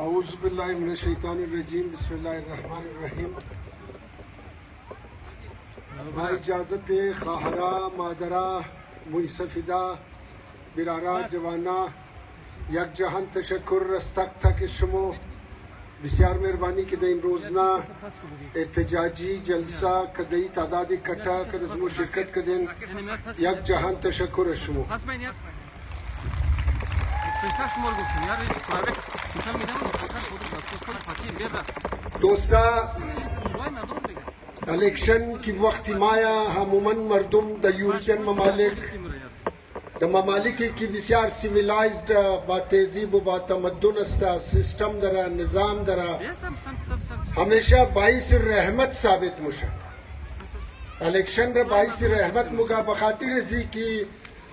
اعوذ بالله من الشیطان الرجیم بسم الله الرحمن الرحیم با اجازت خواهرا مادرا منصفدا برارا جوانا یک جهان تشکر رستق تک شما بسیار مهربانی که د امروز نه احتجاجی جلسه کدی تعداد کټه که د زمو شرکت کدین یک جهان تشکر شما دوستا الیکشن کی وقت مایا عموما مردم د یورپین ممالک د ممالک کی بسیار سیویلایزد با تهذیب و با تمدن است سیستم دره نظام دره همیشه باعث رحمت ثابت مشه الیکشن را باعث رحمت مگا بخاطر سی کی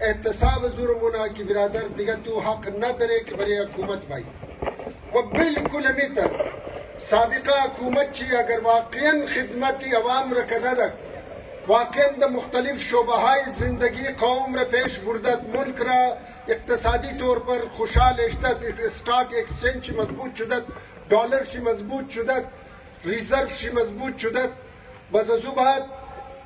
احتساب زورمونا کی برادر دیگه تو حق نداره که برای حکومت بایی و بالکل امیتر سابقه حکومت چی اگر واقعا خدمت عوام را کده ده واقعا د مختلف شعبه های زندگی قوم را پیش بردد ملک را اقتصادی طور پر خوشحال اشتد اسٹاک ایکسچنج چی مضبوط شدد ڈالر چی مضبوط شدد ریزرو چی مضبوط شدد بس ازو بعد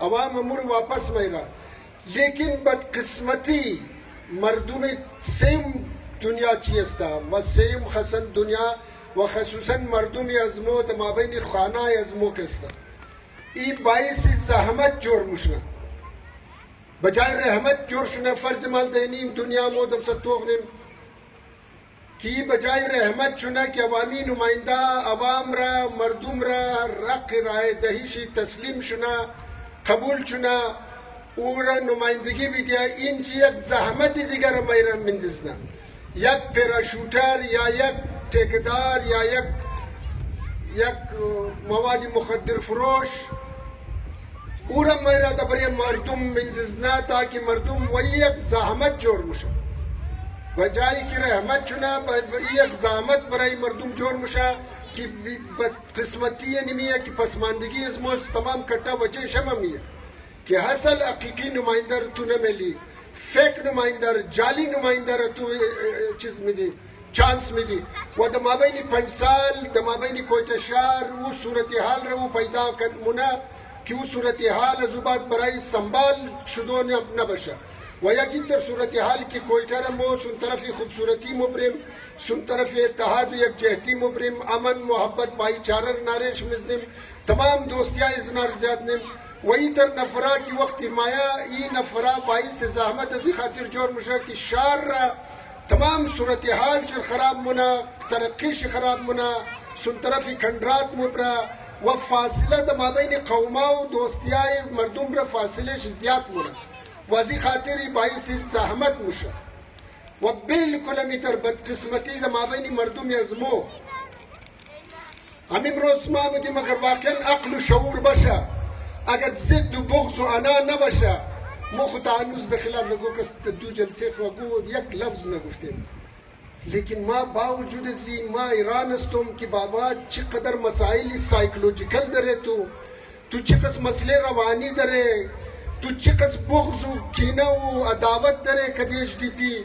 عوام مر واپس ویرا لیکن بدقسمتی مردم سیم دنیا چی استا و سیم خسن دنیا و خصوصا مردم ازمو د مابین خانه ازمو کستا ای باعث زحمت جور مشنا بجای رحمت جور شنا فرض مال دینیم دنیا مو دم ستوغنیم کی بجای رحمت چونکه عوامی نماینده عوام را مردم را رق رائے دهی شی تسلیم شنا قبول چنا او را نمایندگی بیدیا این چی یک زحمت دیگر را میران بندزنا یک پیراشوتر یا یک ٹیکدار یا یک یک مواد مخدر فروش اورم میرا دبرې مردم مندزنا تا کې مردم و یک زحمت جوړ مشه بجای کې رحمت چونه یک زحمت برای مردم جوړ مشه کې قسمتی نمیه کې پسماندگی از موج تمام کټه وجه شممیه کې حاصل حقیقی نمائندر تو نه ملی فیک نمائندر جعلی نمائندر تو چیز ملی چانس ملی و د مابین پنسال د مابین کوئٹه شهر و صورتحال رو پیدا کن منا که او صورتحال زباد برای سنبال شدو نبشه و یکی تر صورتحال که کوئٹه را مو سن طرف خوبصورتی مبرم سن طرف اتحاد و یک جهتی مبرم امن محبت بھائی چارر نارش مزنم تمام دوستیا ازنار زیاد نم و ای تر نفرا کی وقت مایا ای نفرا باعث زحمت از خاطر جور مشه که شار را تمام صورتحال چې خراب مونه ترقی شي خراب مونه سن طرفی کندرات مو پر و فاصله د مابین قوما او دوستیای مردم پر فاصله شي زیات مونه وازی خاطر باعث زحمت مشه و بالکل می تر بد قسمتی د مابین مردم یزمو همین روز ما بودیم اگر واقعا عقل و شعور باشه اگر ضد و بغض و انا نباشه ما خود هنوز در خلاف لگو کس دو جلسه خوگو یک لفظ نگفتیم لیکن ما باوجود زی ما ایران استم که بابا چقدر مسائل سایکولوژیکل داره تو تو چقدر مسئله روانی داره تو چقدر بغض و کینه و عداوت داره که دی ایچ ڈی پی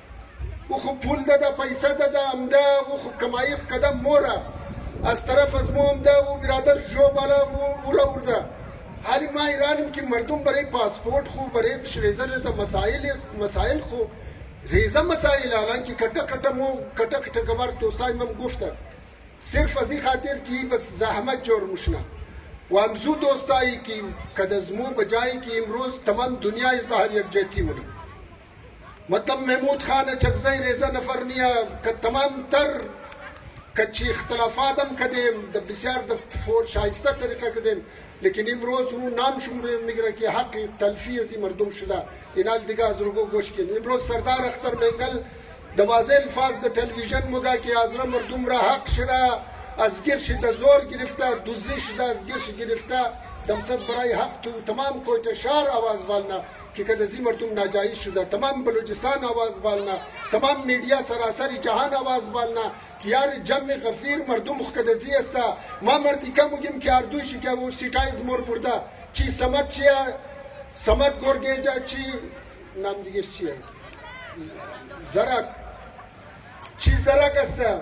اوخ پول ده ده پیسه ده ده امده اوخ کمایف کدم مورا از طرف از مو امده او برادر جو بالا او را ارده حالی ما ایرانم که مردم برای پاسپورت خو برای ریزه ریزه مسائل مسائل خو ریزه مسائل الان که کټه کټه مو کټه کټه گوار دوستای مم گفته صرف از این خاطر که بس زحمت جور مشنه و امزو دوستایی که کدزمو بجایی که امروز تمام دنیای زهر یک جتی مونه مطلب محمود خان اچکزی ریزه نفر نیا که تمام تر کچی اختلافات هم کدیم د بسیار د شایسته طریقه کدیم لیکن امروز رو نام شمر میگره که حق تلفی ازی مردم شده اینال دیگه از رگو گوش کن امروز سردار اختر منگل د واضح الفاظ د ټلویزیون موګه کې حاضر مردم را حق شرا ازګر شي د زور گرفته دوزی شي د ازګر شي گرفته دمسد برای حق تو تمام کوئټه شهر آواز بالنا که که د زی مرتوم ناجایز شو دا تمام بلوچستان آواز بالنا تمام میډیا سراسری جهان آواز بالنا که یار جمع غفیر مردم خو که د زی استا ما مرتی کم گیم که اردوی شو که او سیټایز مور مردا چی سمت چی سمت گورگیجا چی نام دیگه چی زرک چی زرک استا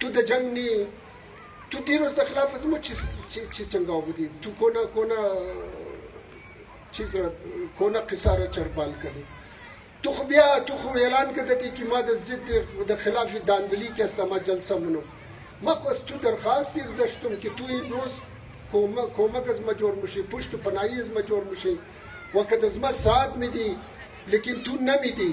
تو د جنګ نی تو تیرو ز خلاف زمو چیز چیز چنګاو بدی تو کونه کونه چیز کونه قصار چربال کدی تو خو بیا تو خو اعلان کده تی کی ما د ضد د خلاف داندلی کې استما جلسه منو ما خو ستو درخواست تیر دشتم کی تو نوز کومه کومه کز ما جوړ مشي پښت پنایز ما جوړ مشي وکد زما سات می دی لیکن تو نه می دی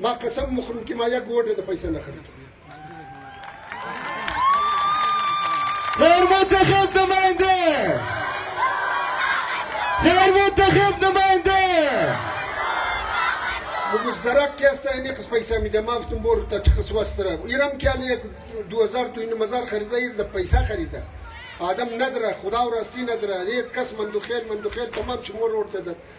ما قسم مخرم که ما یک ووټ د پیسه نه خرید خیر منتخب نماینده خیر منتخب نماینده مگوش زرق که است اینی قص پیسه میده ما افتم بور تا چه قص وستره ایرم که علی یک دو هزار تو این مزار خریده ایر ده پیسه خریده آدم ندره خدا و راستی ندره ایر کس مندوخیل مندوخیل تمام شمور ورده ده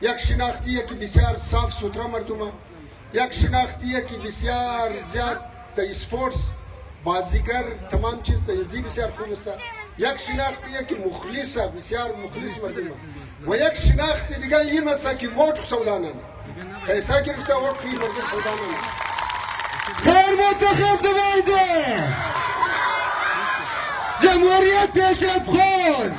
یک شناختی که بسیار صاف سوترا مردم یک شناختی که بسیار زیاد تا اسپورتس بازیگر تمام چیز تا یزی بسیار خوب است یک شناختی که مخلص بسیار مخلص مردم و یک شناخت دیگه این است که ووت سودا نه پیسا گرفته ووت خیلی مردم سودا نه خیر منتخب نماینده جمهوریت پیشرفت خون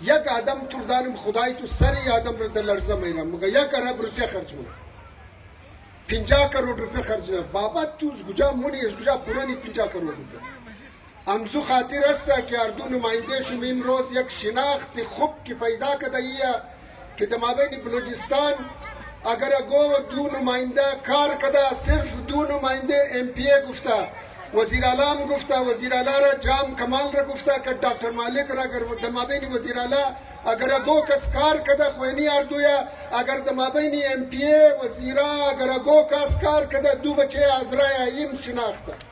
یک آدم تر دانم خدای تو سر ای آدم را در لرزه میرم مگه یک ارب روپیه خرج مونه پنجاه کروڑ روپیه خرج نه بابا تو از کجا مونی از کجا پرانی پنجاه کروڑ روپیه امزو خاطر است که اردو نماینده شما امروز یک شناخت خوب که پیدا کده ایه که د مابین بلوچستان اگر اگو دو نمائندہ کار کدا صرف دو نمائندے ایم پی اے گفتا وزیر اعلیٰ گفتا وزیر اعلیٰ را جام کمال را گفتا کہ ڈاکٹر مالک را اگر دمابین وزیر اعلیٰ اگر اگو کس کار کدا خوینی آر دویا اگر دمابین ایم پی اے وزیرا اگر اگو کاس کار کدا دو بچے آزرائے ایم شناختا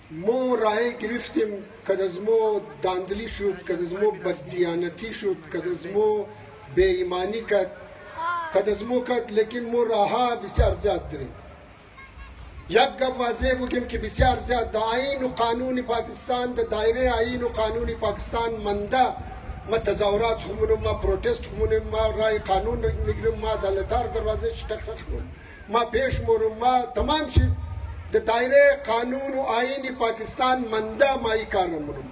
مو رایې گرفتیم که د زمو داندلی شد که د زمو بددیانتی شد که د زمو بی ایمانی کد که د زمو کد لیکن مو راها بسیار زیاد دریم یک گپ واضح بگیم که بسیار زیاد د آئین و قانون پاکستان د دایره آئین و قانون پاکستان منده ما تظاهرات خمونم ما پروتست خمونم ما رای قانون میگیرم ما د لتار دروازه چټک خمونم ما پیش مورم ما تمام شد د دایره قانون و آئین پاکستان منده مائی کارمونم